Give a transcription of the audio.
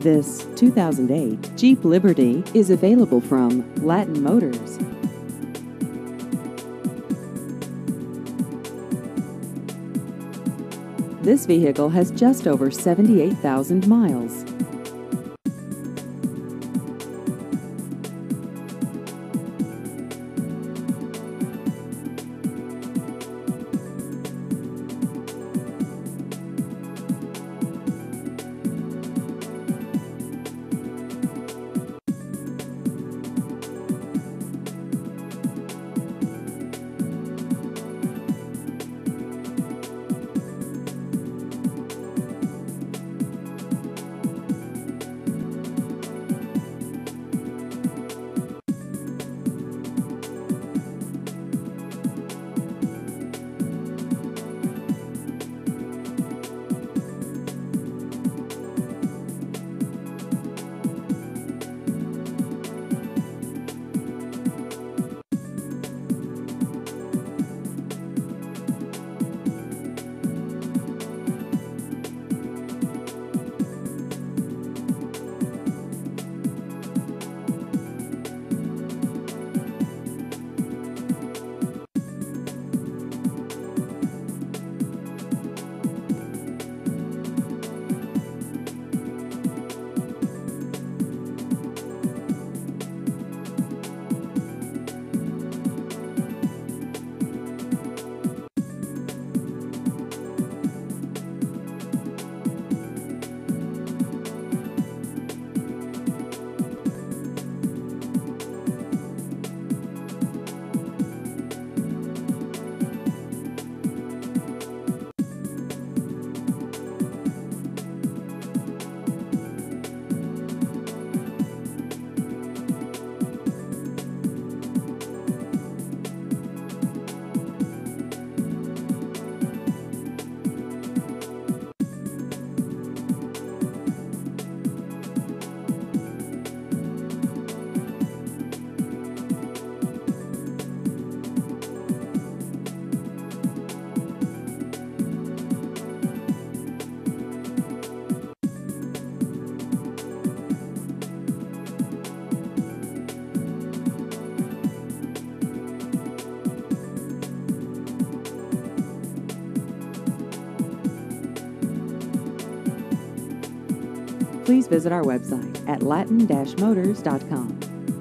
This 2008 Jeep Liberty is available from Latin Motors. This vehicle has just over 78,000 miles. please visit our website at latin-motors.com.